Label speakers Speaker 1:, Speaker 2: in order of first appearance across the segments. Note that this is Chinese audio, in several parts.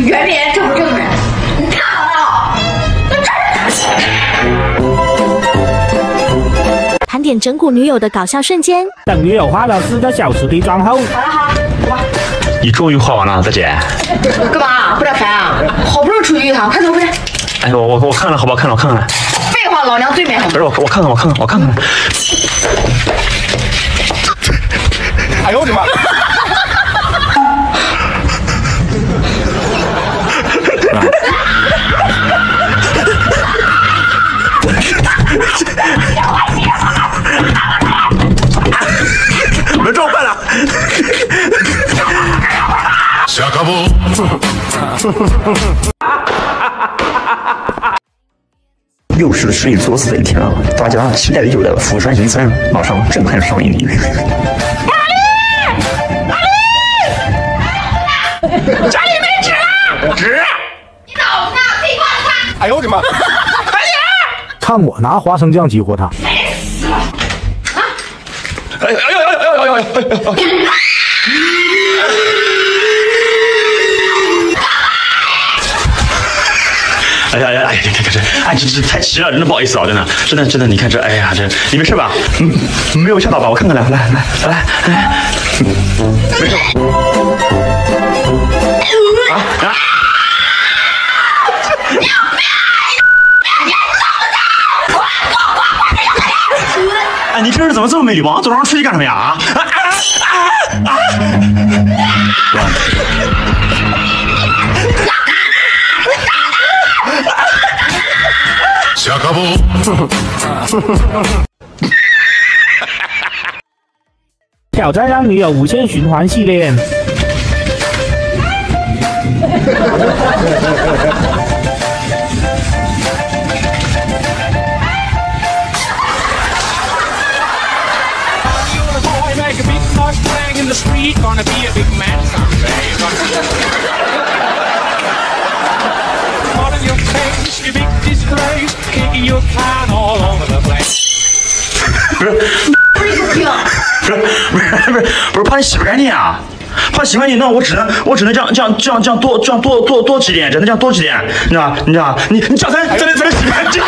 Speaker 1: 越变正正的，你看好了，那
Speaker 2: 这盘点整蛊女友的搞笑瞬间。
Speaker 3: 等女友化了四个小时的妆后，
Speaker 1: 好了哈，
Speaker 4: 你终于化完了，大姐。
Speaker 1: 干嘛不带烦啊？好不容易出去一趟，快走快点。
Speaker 4: 哎呦，我我看了，好不好看了？我看看。
Speaker 1: 废话，老娘最美好。
Speaker 4: 不是我，我看看，我看看，我看看。
Speaker 5: 哎呦我的妈！
Speaker 4: 又是失忆作死的一天啊！大家期待已久的《釜山行三》马上震撼上映。
Speaker 1: 家里没纸了，
Speaker 4: 纸，
Speaker 1: 你脑子呢？自己挂着
Speaker 5: 哎呦我的妈！
Speaker 1: 快点！
Speaker 3: 看我拿花生酱激活他。
Speaker 4: 哎呦哎呦哎呦哎呦哎呦哎呦！哎呀呀哎呀！你看这，哎这这太齐了，真的不好意思啊，真的真的真的，你看这，哎呀这，你没事吧？嗯，没有吓到吧？我看看来来来来来，没事吧？啊啊！哎，你这人怎么这么没礼貌？早上出去干什么呀？啊啊啊
Speaker 6: Se acabó.
Speaker 3: 挑战让女友无限循环系列。
Speaker 4: 不是不是不是不是不是怕你洗不干净啊！怕洗不干净，那我只能我只能这样这样这样这样多这样多多多挤点，只能这样多挤点，你知道吧？你知道吧？你你脚才才能才洗干净。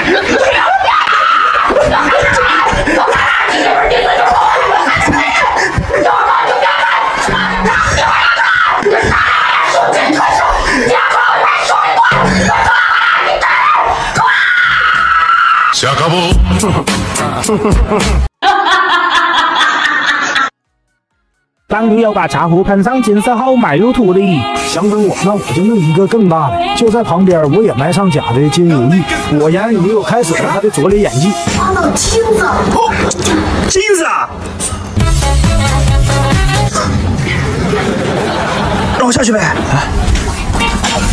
Speaker 3: 当女友把茶壶喷上金色后埋入土里，想整我，那我就弄一个更大的。就在旁边，我也埋上假的金如意。果然，女友开始了她的拙劣演技。
Speaker 1: 放到金子，
Speaker 4: 金子啊！让我下去呗。啊，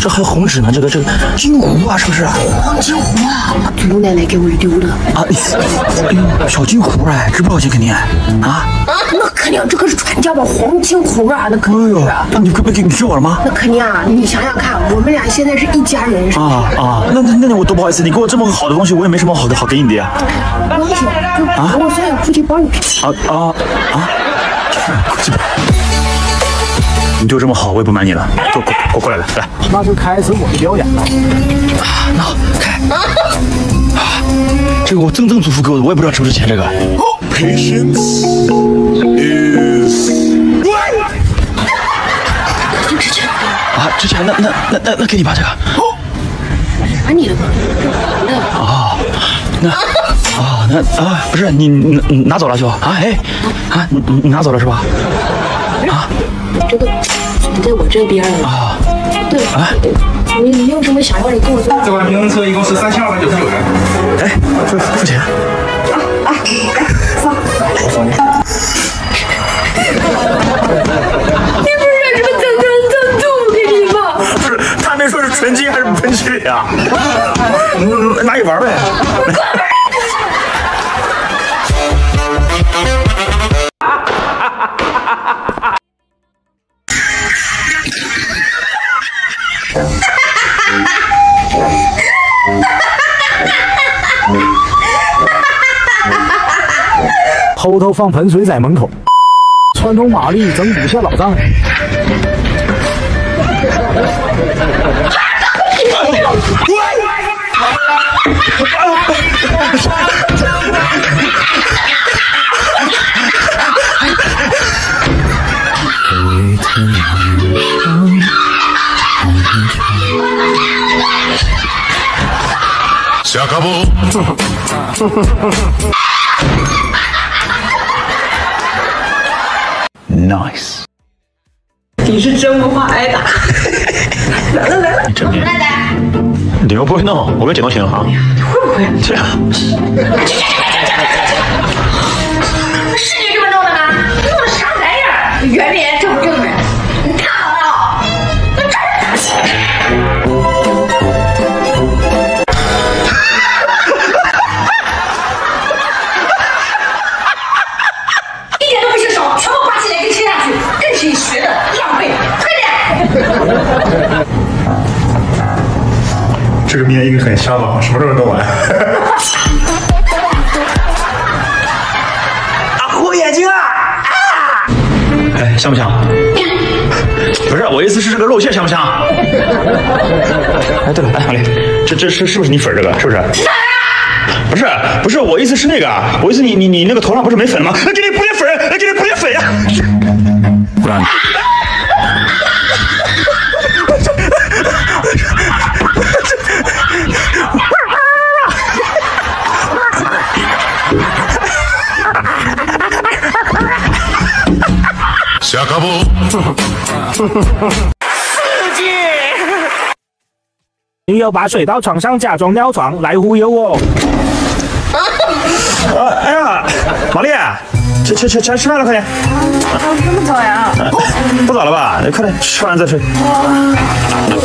Speaker 4: 这还有红纸呢，这个这个金壶啊，是不是？
Speaker 1: 黄金壶啊，祖宗奶奶给我丢的。
Speaker 4: 啊，哎呦，小金壶哎，值不少钱肯定啊。
Speaker 1: 啊，那肯定，这可是传家宝，黄金壶啊，那肯
Speaker 4: 哎呦
Speaker 1: 定是啊。，
Speaker 4: 那你快不给你给我了吗？
Speaker 1: 那肯定啊！你想想看，我们俩现在是一家人，是吧？
Speaker 4: 啊啊，那那那我多不好意思，你给我这么好的东西，我也没什么好的好给你的呀。
Speaker 1: 没关系，就等我算下出去帮你赔。
Speaker 4: 啊啊啊！快去吧。你对我这么好，我也不瞒你了。过过过过来了，来，
Speaker 3: 那就开始我的表演了。
Speaker 4: 那好开。啊，这个我曾曾祖父给我的，我也不知道值不值钱。这个
Speaker 6: Patience is
Speaker 4: 啊，值钱，那那那那那给你吧，这个。
Speaker 1: 拿你的吧，
Speaker 4: 那啊，那啊，不是你你你拿走了就啊？哎啊，你你你拿走了是吧？
Speaker 1: 这个存在我这边了。
Speaker 4: 啊，
Speaker 1: 对了，你你有什么想要的跟我说。
Speaker 5: 这款平衡车一共是三千二百九十九元。
Speaker 4: 哎，付付钱。
Speaker 1: 啊啊，走，我送你你不是说什么增增增度给你吗？
Speaker 4: 不是，他没说是纯金还是喷漆呀？嗯，拿去玩呗。
Speaker 3: 偷偷放盆水在门口，串通马力整蛊下老丈人。
Speaker 1: 下课不？
Speaker 7: 你是真不怕挨打。来了来了，
Speaker 4: 你真别，
Speaker 7: 来来，
Speaker 4: 你又不会弄，我跟剪刀行你。
Speaker 7: 会不会？
Speaker 4: 这样，
Speaker 7: 去，跟谁学的？浪费，快点！
Speaker 5: 这个面应该很香吧？什么时候弄完？
Speaker 4: 啊，护眼睛啊！哎，香不香？不是，我意思是这个肉馅香不香？哎，对了，哎，好嘞，这这是是不是你粉这个？是不是？不是，不是，我意思是那个，我意思你你你那个头上不是没粉吗？那给你补点粉，那给你补点粉呀！不让你。
Speaker 1: Se acabó.
Speaker 3: 女友把水到床上假装尿床来忽悠我。
Speaker 4: 啊，哎呀，玛丽，吃吃吃吃吃饭了，快点！
Speaker 7: 这么早呀？
Speaker 4: 不早了吧？快点，吃完再睡。
Speaker 7: 我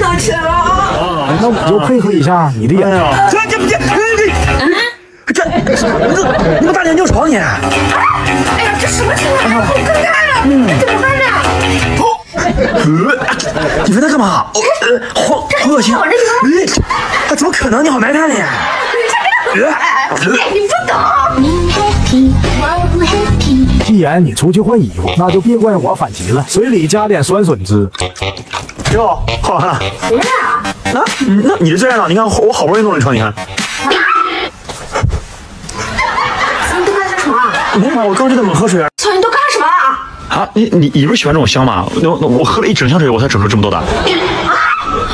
Speaker 7: 闹起来了啊！
Speaker 3: 那我就配合一下你的演出。
Speaker 4: 这这这这这，这你么大点尿床你？
Speaker 7: 哎呀，这什么情况？好尴尬呀！怎么办呢？
Speaker 4: 呃，你闻它干嘛？呃，好好恶心！
Speaker 7: 我这有
Speaker 4: 呃，怎么可能？你好埋汰你！
Speaker 7: 哎，你不懂。
Speaker 3: 既然你出去换衣服，那就别怪我反击了。水里加点酸笋汁。
Speaker 4: 哟，好了，
Speaker 7: 谁呀？
Speaker 4: 那那你的最爱呢？你看我好不容易弄了一床，你看。
Speaker 7: 你都干啥什么？
Speaker 4: 没有，我刚就在猛喝水啊。
Speaker 7: 操，你都干什么啊？
Speaker 4: 啊，你你你不是喜欢这种香吗？那我我喝了一整箱水，我才整出这么多的。啊，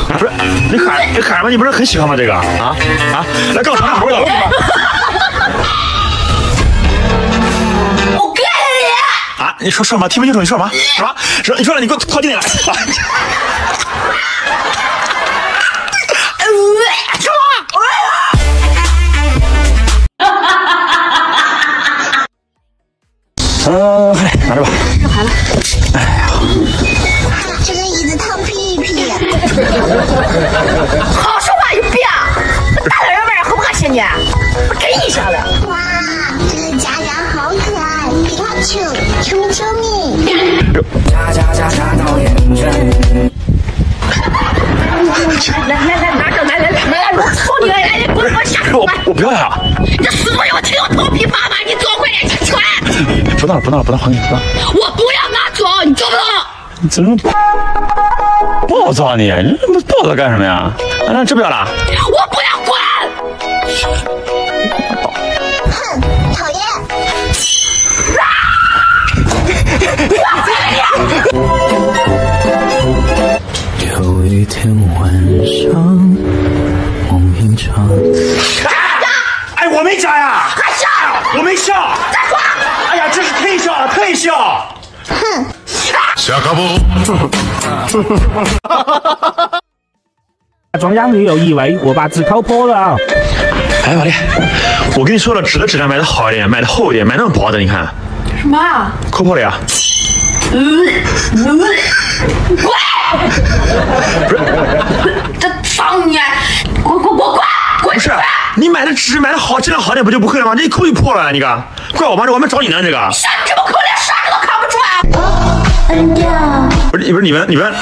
Speaker 4: 不是，你喊你喊什么？你不是很喜欢吗？这个啊啊，来告诉我味道。
Speaker 7: 你！
Speaker 4: 说说什么？听不清楚？你说什么？什么？说你说了，你给我靠近点来。嗯，
Speaker 8: 咪。
Speaker 7: 来来来，拿着，来来来来来，送你来，来来，给我给我下
Speaker 4: 我！我不要呀！
Speaker 7: 这死不要听我头皮发麻，你给我快点下拳！
Speaker 4: 不闹了，不闹了，不闹了，不闹。
Speaker 7: 我不要拿走，你懂不懂？
Speaker 4: 你怎么暴躁啊你？你暴躁干什么呀？那这不要了？
Speaker 7: 我不要滚！再说！
Speaker 4: 哎呀，真是特效，特效。
Speaker 1: Se acabó.
Speaker 3: 假装让女友以为我把纸抠破了。
Speaker 4: 哎，老弟，我跟你说了，纸的质量买的好一点，买的厚一点，买那么薄的，你看，
Speaker 7: 什么啊？
Speaker 4: 抠破了呀？
Speaker 7: 滚！
Speaker 4: 不是，
Speaker 7: 这脏你！滚滚滚滚滚！
Speaker 4: 不是，你买的纸买的好，质量好点不就不会了吗？这一抠就破了，你个，怪我吗？这我还没找你呢，这个。
Speaker 7: 像你这么可怜，啥都看不出来。
Speaker 4: 不是你不是你闻你闻，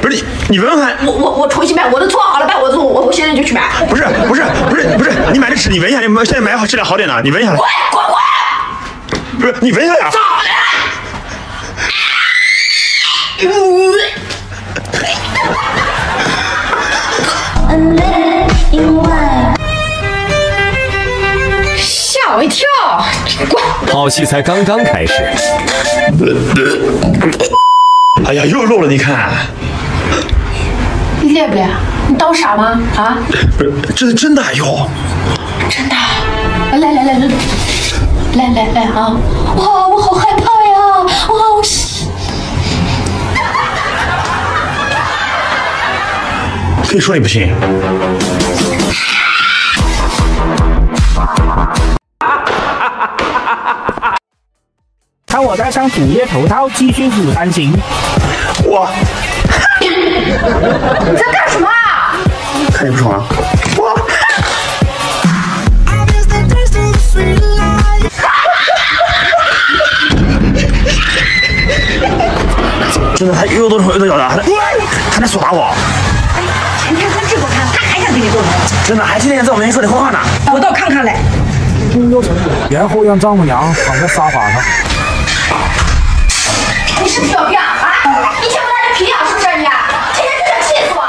Speaker 4: 不是你你闻闻看，
Speaker 7: 我我我重新买，我都做好了，拜我做，我我现在就去买。
Speaker 4: 不是不是不是不是，你买的纸你闻一下，你现在买好质量好点的，你闻一下来。
Speaker 7: 滚滚滚！
Speaker 4: 不是你闻一下呀。
Speaker 7: 咋了？吓我一跳！滚！
Speaker 9: 好戏才刚刚开始。
Speaker 4: 哎呀，又漏了，你看。
Speaker 7: 你练不练？你当我傻吗？啊，
Speaker 4: 不是，这是真的哟。
Speaker 7: 真的？来来来来来来来啊！哇，我好害怕呀！哇，我是
Speaker 4: 可以说你不信。
Speaker 3: 看我戴上主页头套，继续釜山行。
Speaker 4: 我，
Speaker 7: 你 在干什么啊？
Speaker 4: 看你不爽啊！哇，真的，他又动手又动脚的，他在他在耍我，
Speaker 7: 前天刚治过他，他还想跟你动手？
Speaker 4: 真的还天天在我面前说你坏话呢。
Speaker 7: 我倒看看嘞。
Speaker 3: 然后让丈母娘躺在沙发上。
Speaker 7: 你是不是有病啊？你见不到这皮痒是不是你？天天就想气死我！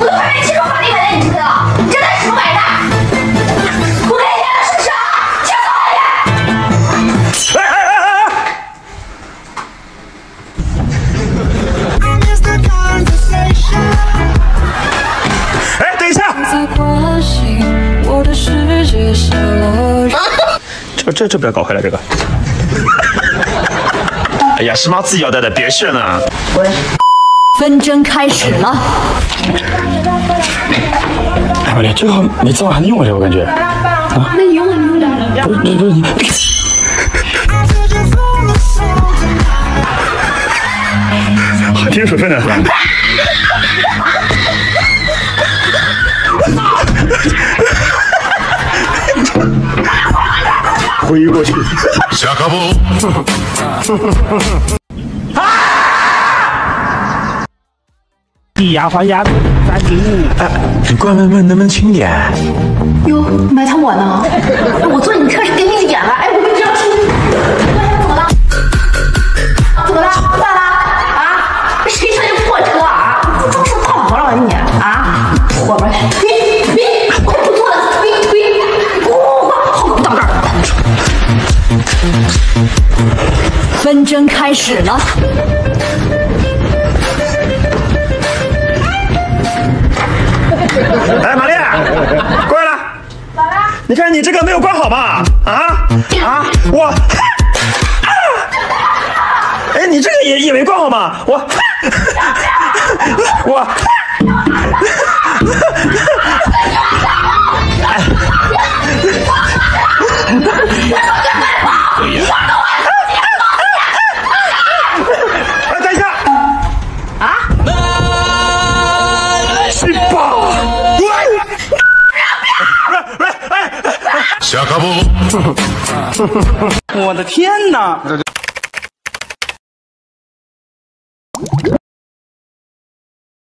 Speaker 7: 我都快被气出法律买的，你知不知道？你这是什么买的？我给你钱了是不是啊？钱送我去！
Speaker 4: 哎哎哎哎哎！哎，等一下，这这这不要搞坏了这个。哎呀，是妈自己要带的，别炫了。
Speaker 2: 喂纷争开始了，
Speaker 4: 哎，妈呀，这个好没造还能用啊，这个我感觉。
Speaker 7: 那你用啊，你用啊。
Speaker 4: 不是不是你，还挺有水分的。回忆过去，
Speaker 1: Se acabó.
Speaker 3: 以牙还牙，三零五。
Speaker 4: 你关门门能不能轻点？
Speaker 7: 哟，埋汰我呢？我坐你车是给你脸了，哎，我跟你这
Speaker 2: 纷争开始了，
Speaker 4: 哎，玛丽，过来了。你看你这个没有关好吧？啊啊，我。啊哎，你这个也也没关好吗？我。我。
Speaker 3: 我的天哪！